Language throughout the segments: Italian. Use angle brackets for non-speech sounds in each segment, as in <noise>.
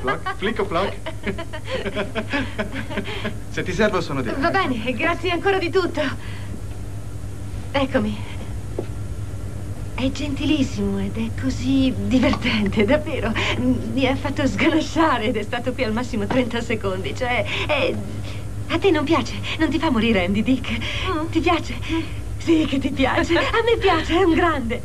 flock, flick flock. <laughs> Se ti servo sono di là. Va bene, grazie ancora di tutto. Eccomi. È gentilissimo ed è così divertente, davvero. Mi ha fatto sganasciare ed è stato qui al massimo 30 secondi. Cioè, è... a te non piace? Non ti fa morire Andy Dick? Mm. Ti piace? Sì, che ti piace. A me piace, è un grande.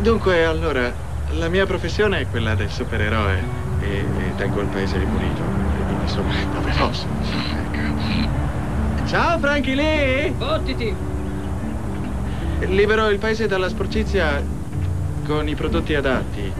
Dunque, allora, la mia professione è quella del supereroe e, e tengo il paese ripulito. Insomma, <laughs> dove posso. Ecco. Ciao, Frankie Lee! Bottiti! Libero il paese dalla sporcizia con i prodotti adatti.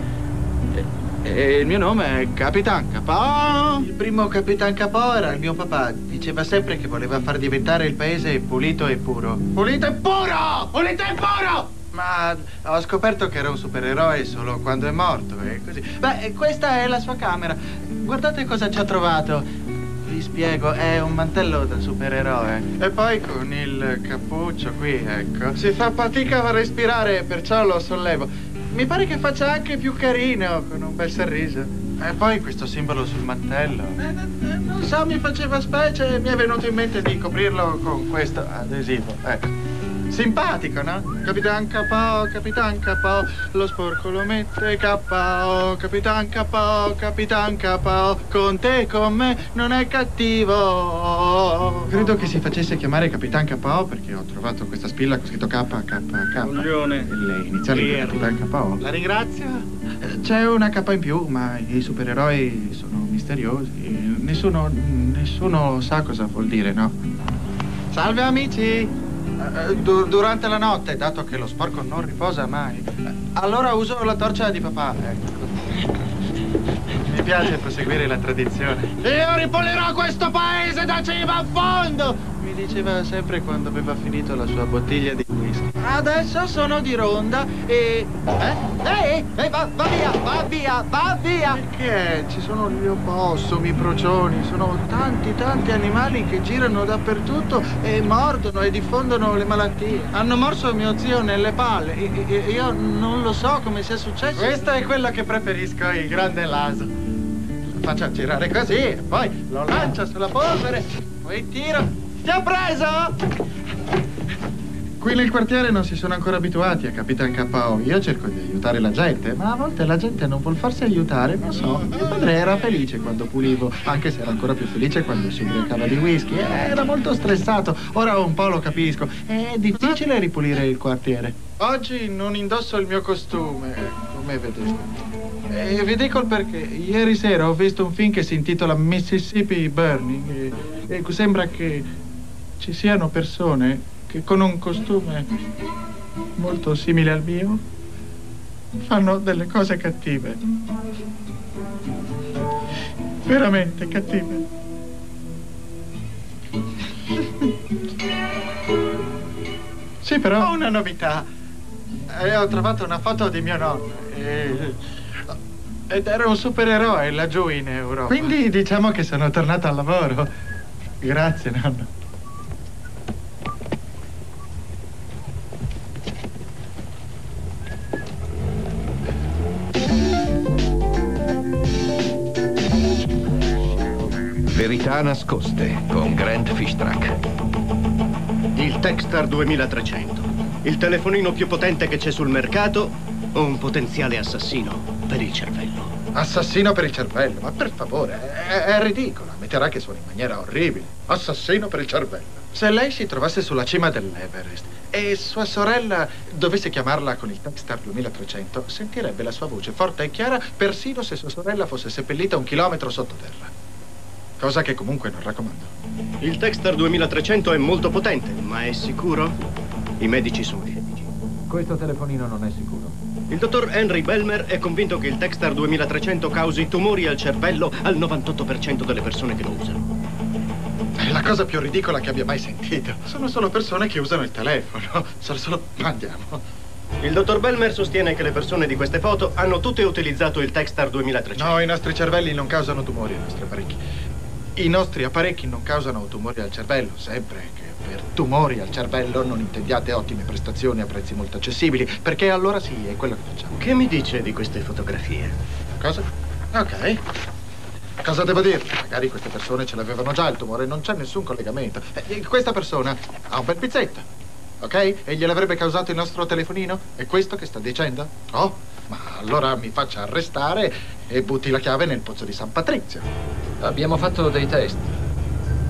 E, e il mio nome è Capitan Capò. Il primo Capitan Capò era il mio papà. Diceva sempre che voleva far diventare il paese pulito e puro. Pulito e puro! Pulito e puro! Ma ho scoperto che era un supereroe solo quando è morto e così. Beh, questa è la sua camera. Guardate cosa ci ho trovato. Vi spiego, è un mantello da supereroe. E poi con il cappuccio qui, ecco. Si fa fatica a respirare, perciò lo sollevo. Mi pare che faccia anche più carino, con un bel sorriso. E poi questo simbolo sul mantello. Eh, non so, mi faceva specie e mi è venuto in mente di coprirlo con questo adesivo. Ecco. Simpatico, no? Capitan Capò, Capitan Capò, lo sporco lo mette KO, Capitan Capò, Capitan Capò, con te, con me, non è cattivo. Credo che si facesse chiamare Capitan Capò perché ho trovato questa spilla con scritto K, K, K. Coglione. Le iniziali di Capitan Capò. La ringrazio. C'è una K in più, ma i supereroi sono misteriosi. Nessuno, nessuno sa cosa vuol dire, no? Salve amici! Eh, du durante la notte, dato che lo sporco non riposa mai. Allora uso la torcia di papà, ecco. Mi piace proseguire la tradizione. Io ripulirò questo paese da cima a fondo! Mi diceva sempre quando aveva finito la sua bottiglia di. Adesso sono di ronda e... Eh? Ehi, ehi, va, va via, va via, va via! Perché? Ci sono gli opossumi, i procioni, sono tanti, tanti animali che girano dappertutto e mordono e diffondono le malattie. Hanno morso mio zio nelle palle e, e io non lo so come sia successo. Questa è quella che preferisco, il grande laso. Lo faccio girare così poi lo lancio sulla polvere, poi tiro. Ti ha preso? Qui nel quartiere non si sono ancora abituati a Capitan KO. Io cerco di aiutare la gente, ma a volte la gente non vuol farsi aiutare, non so. Mio padre era felice quando pulivo, anche se era ancora più felice quando si ubriacava di whisky. Era molto stressato, ora un po' lo capisco. È difficile ripulire il quartiere. Oggi non indosso il mio costume, come vedete. E vi dico il perché. Ieri sera ho visto un film che si intitola Mississippi Burning e, e sembra che ci siano persone che con un costume molto simile al mio fanno delle cose cattive. Veramente cattive. Sì, però ho una novità. Eh, ho trovato una foto di mio nonno. E... Ed era un supereroe laggiù in Europa. Quindi diciamo che sono tornato al lavoro. Grazie, nonno. Verità nascoste con Grant Fishtrack. Il Techstar 2300. Il telefonino più potente che c'è sul mercato o un potenziale assassino per il cervello. Assassino per il cervello? Ma per favore, è, è ridicolo. Ammetterà che suona in maniera orribile. Assassino per il cervello. Se lei si trovasse sulla cima dell'Everest e sua sorella dovesse chiamarla con il Techstar 2300, sentirebbe la sua voce forte e chiara persino se sua sorella fosse seppellita un chilometro sottoterra. Cosa che comunque non raccomando. Il Techstar 2300 è molto potente, ma è sicuro? I medici sono scettici. Questo telefonino non è sicuro. Il dottor Henry Belmer è convinto che il Techstar 2300 causi tumori al cervello al 98% delle persone che lo usano. È la cosa più ridicola che abbia mai sentito. Sono solo persone che usano il telefono. Sono solo... Andiamo. Il dottor Belmer sostiene che le persone di queste foto hanno tutte utilizzato il Techstar 2300. No, i nostri cervelli non causano tumori ai nostri apparecchi. I nostri apparecchi non causano tumori al cervello, sempre che per tumori al cervello non intendiate ottime prestazioni a prezzi molto accessibili, perché allora sì, è quello che facciamo. Che mi dice di queste fotografie? Cosa? Ok. Cosa devo dirti? Magari queste persone ce l'avevano già il tumore, non c'è nessun collegamento. Eh, questa persona ha un bel pizzetto, ok? E gliel'avrebbe causato il nostro telefonino? È questo che sta dicendo? Oh, ma allora mi faccia arrestare e butti la chiave nel pozzo di San Patrizio. Abbiamo fatto dei test.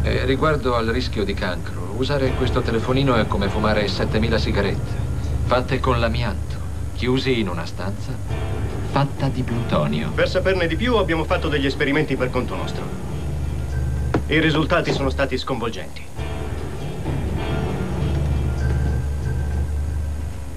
E riguardo al rischio di cancro, usare questo telefonino è come fumare 7000 sigarette, fatte con l'amianto, chiusi in una stanza fatta di plutonio. Per saperne di più abbiamo fatto degli esperimenti per conto nostro. I risultati sono stati sconvolgenti.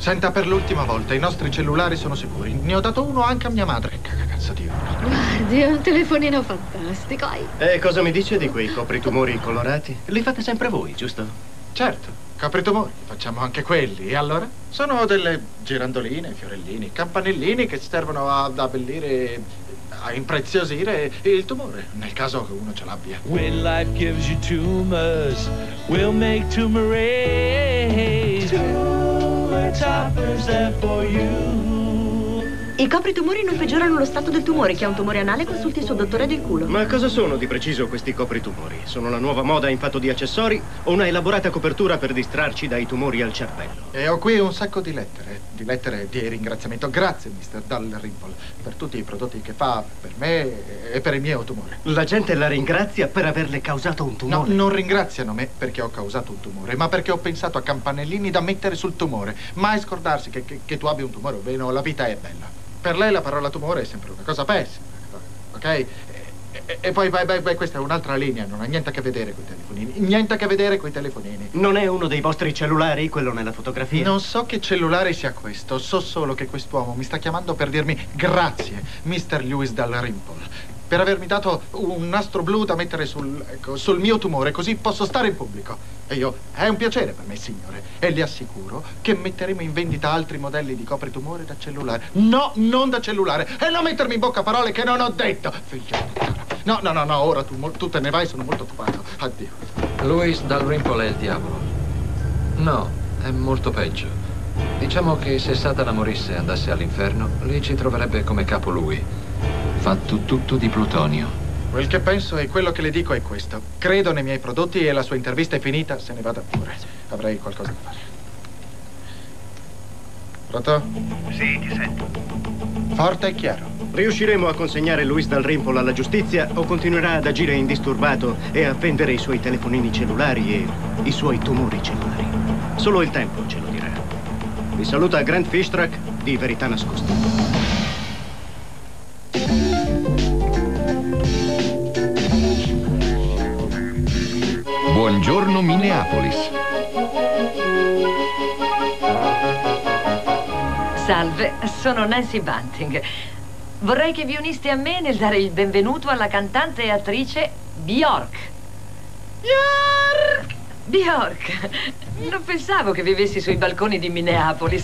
Senta, per l'ultima volta, i nostri cellulari sono sicuri. Ne ho dato uno anche a mia madre. Uno. Guardi, è un telefonino fantastico. E cosa mi dice di quei copritumori colorati? Li fate sempre voi, giusto? Certo, capritumori, facciamo anche quelli. E allora? Sono delle girandoline, fiorellini, campanellini che servono ad abbellire, a impreziosire il tumore, nel caso che uno ce l'abbia. When life gives you tumors, we'll make tumor I copritumori non peggiorano lo stato del tumore. Chi ha un tumore anale consulti il suo dottore del culo. Ma cosa sono di preciso questi copritumori? Sono la nuova moda in fatto di accessori o una elaborata copertura per distrarci dai tumori al cervello? E ho qui un sacco di lettere, di lettere di ringraziamento. Grazie, mister Dalrymple, per tutti i prodotti che fa per me e per il mio tumore. La gente la ringrazia per averle causato un No, tumore. non ringraziano me perché ho causato un tumore, ma perché ho pensato a campanellini da mettere sul tumore. Mai scordarsi che, che- che tu abbia un tumore, ovvero la vita è bella. Per lei la parola tumore è sempre una cosa pessima, ok? E, e- poi, poi, poi questa è un'altra linea, non ha niente a che vedere con i telefonini. Niente a che vedere con i telefonini. Non è uno dei vostri cellulari, quello nella fotografia? Non so che cellulare sia questo, so solo che quest'uomo mi sta chiamando per dirmi grazie, Mr. Lewis Dalrymple, per avermi dato un nastro blu da mettere sul, ecco, sul mio tumore, così posso stare in pubblico. E io, è un piacere per me, signore, e le assicuro che metteremo in vendita altri modelli di copritumore da cellulare. No, non da cellulare, e non mettermi in bocca parole che non ho detto. Figlio di. No, no, no, no, ora tu, tu te ne vai, sono molto occupato. Addio. Louis Dalrymple è il diavolo. No, è molto peggio. Diciamo che se Satana morisse e andasse all'inferno, lì ci troverebbe come capo lui. Fatto tutto di plutonio. Quel che penso e quello che le dico è questo. Credo nei miei prodotti e la sua intervista è finita, se ne vada pure. Avrei qualcosa da fare. Pronto? Sì, ti sento. Forte e chiaro. Riusciremo a consegnare Luis Dalrymple alla giustizia o continuerà ad agire indisturbato e a vendere i suoi telefonini cellulari e i suoi tumori cellulari? Solo il tempo ce lo dirà. Vi saluta Grant Fishtrack di Verità Nascosta. Buongiorno Minneapolis. Salve, sono Nancy Bunting. Vorrei che vi uniste a me nel dare il benvenuto alla cantante e attrice Bjork. Bjork! Bjork! Non pensavo che vivessi sui balconi di Minneapolis.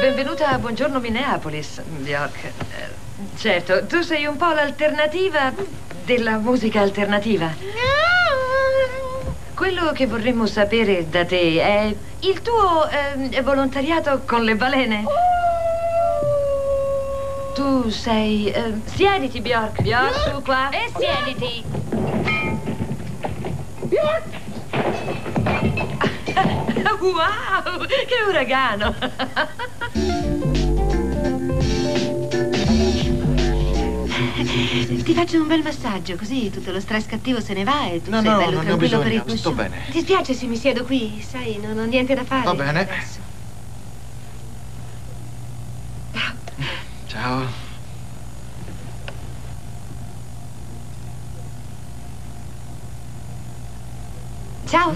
Benvenuta a Buongiorno Minneapolis, Bjork. Eh, Certo, tu sei un po' l'alternativa della musica alternativa. Quello che vorremmo sapere da te è il tuo ehm, volontariato con le balene. Tu sei... ehm, siediti, Bjork. Bjork, su qua. E siediti. <laughs> Wow, che uragano! <laughs> Ti faccio un bel massaggio, così tutto lo stress cattivo se ne va e tu no, sei no, bello non tranquillo bisogno, per il tuo sto bene. Ti spiace se mi siedo qui, sai, non ho niente da fare. Va bene. Adesso. Ciao. Ciao. Ciao.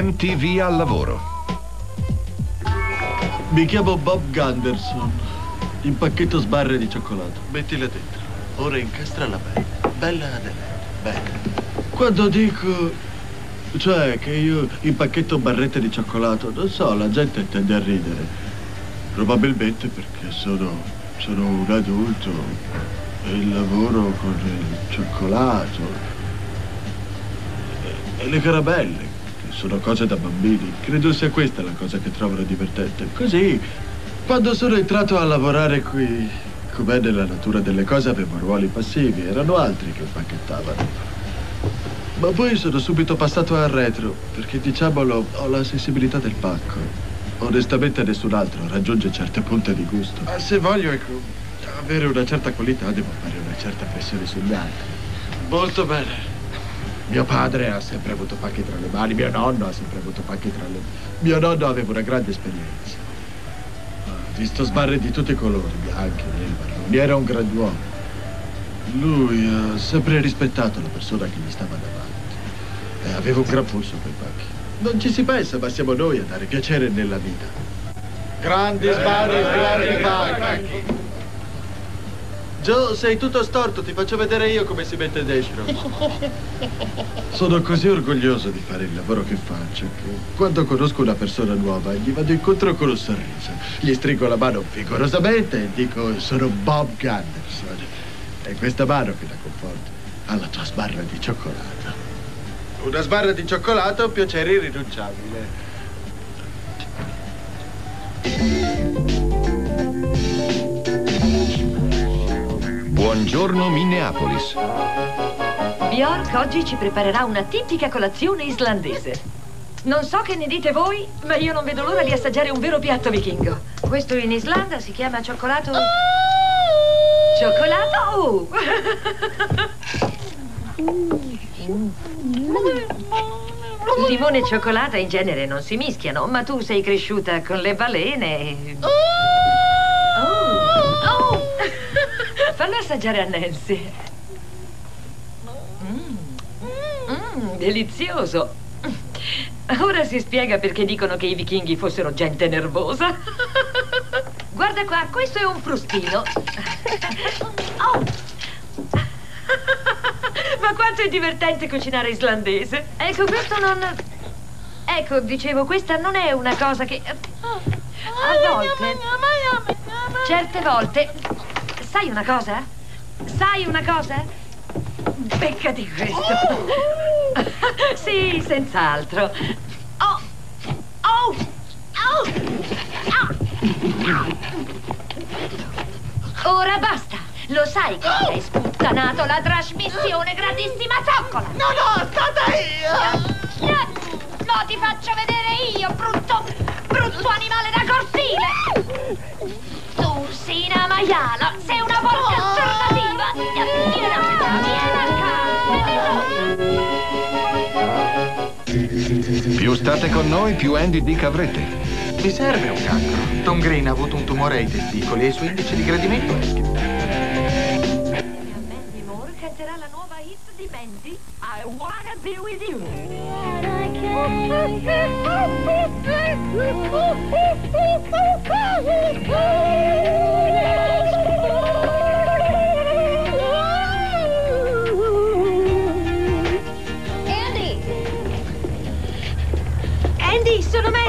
MTV al lavoro. Mi chiamo Bob Gunderson. Impacchetto sbarre di cioccolato. Mettile dentro. Ora incastrala bene. Bella aderente. Bene. Quando dico... Cioè, che io impacchetto barrette di cioccolato, non so, la gente tende a ridere. Probabilmente perché sono... sono un adulto e lavoro con il cioccolato. E, le caramelle, che sono cose da bambini. Credo sia questa la cosa che trovano divertente. Così, quando sono entrato a lavorare qui, com'è nella natura delle cose, avevo ruoli passivi, erano altri che impacchettavano. Ma poi sono subito passato al retro, perché diciamolo, ho la sensibilità del pacco. Onestamente nessun altro raggiunge certe punte di gusto. Ma se voglio, ecco, avere una certa qualità, devo fare una certa pressione sugli altri. Molto bene. Mio padre ha sempre avuto pacchi tra le mani, mio nonno ha sempre avuto pacchi tra le mani. Mio nonno aveva una grande esperienza. Ha visto sbarre di tutti i colori, bianchi, neri, marroni. Era un grand'uomo. Lui ha sempre rispettato la persona che gli stava davanti. E aveva un gran polso quei pacchi. Non ci si pensa, ma siamo noi a dare piacere nella vita. Grandi sbarre, grandi pacchi. Joe, sei tutto storto, ti faccio vedere io come si mette dentro. Sono così orgoglioso di fare il lavoro che faccio che quando conosco una persona nuova gli vado incontro con un sorriso. Gli stringo la mano vigorosamente e dico sono Bob Gunderson. È questa mano che la conforta alla tua sbarra di cioccolato. Una sbarra di cioccolato, piacere irrinunciabile. Buongiorno Minneapolis. Bjork oggi ci preparerà una tipica colazione islandese. Non so che ne dite voi, ma io non vedo l'ora di assaggiare un vero piatto vichingo. Questo in Islanda si chiama cioccolato... Cioccolato? Limone e cioccolata in genere non si mischiano, ma tu sei cresciuta con le balene. e- Oh! Fallo assaggiare a Nancy. Mm. Mm, delizioso. Ora si spiega perché dicono che i vichinghi fossero gente nervosa. Guarda qua, questo è un frustino. Oh! Ma quanto è divertente cucinare islandese. Ecco, questo non... Ecco, dicevo, questa non è una cosa che... A volte... Certe volte... Sai una cosa? Sai una cosa? Beccati questo. sì, senz'altro. Oh! Oh! Oh! Ah! Ora basta! Lo sai che hai sputtanato la trasmissione grandissima zoccola! No, no, state io! Lo ti faccio vedere io, brutto, brutto animale da sei una maiala, sei una porca alternativa! Vieni a Più state con noi, più Andy Dick avrete. Mi serve un cancro. Tom Green ha avuto un tumore ai testicoli e il suo indice di gradimento è canterà la nuova hit di Mandy, I Wanna Be With You.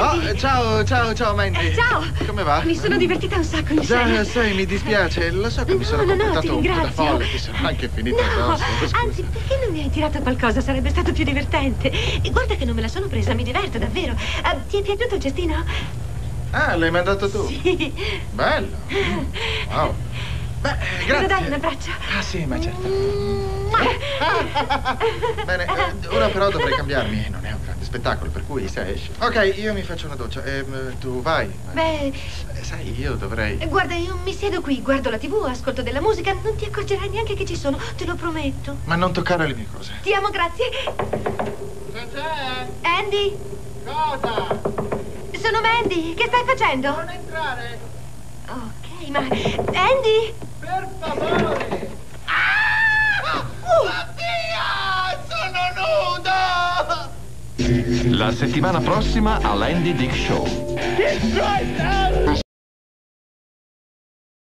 Oh, ciao, ciao, ciao, Mandy. Eh, ciao! Come va? Mi sono divertita un sacco insieme. Già, sai, mi dispiace. Lo so che mi sono No, no, no, comportato ti un po' da folle, ti sono anche finito No, addosso. Anzi, perché non mi hai tirato qualcosa? Sarebbe stato più divertente. E guarda che non me la sono presa, mi diverto davvero. Ah, ti è piaciuto il cestino? Ah, l'hai mandato tu? Sì. Bello. Wow. Beh, eh, grazie. dargli un abbraccio. Ah, sì, ma certo. <laughs> Bene, eh, ora però dovrei cambiarmi. Non è un spettacolo, per cui se esci. Ok, io mi faccio una doccia. Ehm, tu vai. Beh, Eh, sai, io dovrei. guarda, io mi siedo qui, guardo la tv, ascolto della musica, non ti accorgerai neanche che ci sono, te lo prometto. Ma non toccare le mie cose. Ti amo, grazie. Andy? Cosa? Sono Mandy, che stai facendo? Non entrare! Ok, ma... Andy? Per favore! Ah! Oddio! Sono nudo! La settimana prossima all'Andy Dick Show.